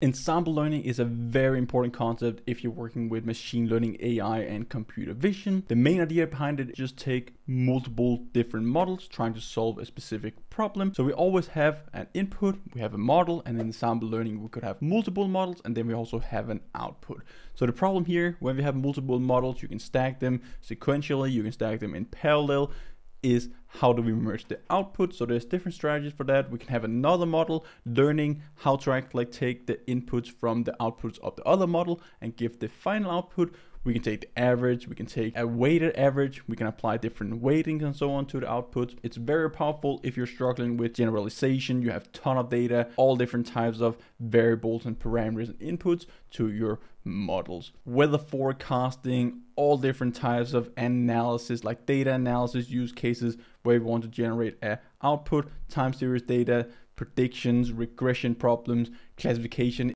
Ensemble learning is a very important concept if you're working with machine learning, AI, and computer vision. The main idea behind it is just take multiple different models trying to solve a specific problem. So we always have an input, we have a model, and in ensemble learning we could have multiple models, and then we also have an output. So the problem here, when we have multiple models, you can stack them sequentially, you can stack them in parallel, is how do we merge the output. So there's different strategies for that. We can have another model learning how to actually take the inputs from the outputs of the other model and give the final output. We can take the average, we can take a weighted average, we can apply different weightings and so on to the output. It's very powerful if you're struggling with generalization, you have ton of data, all different types of variables and parameters and inputs to your models. Weather forecasting, all different types of analysis like data analysis use cases where we want to generate a output, time series data, predictions, regression problems, classification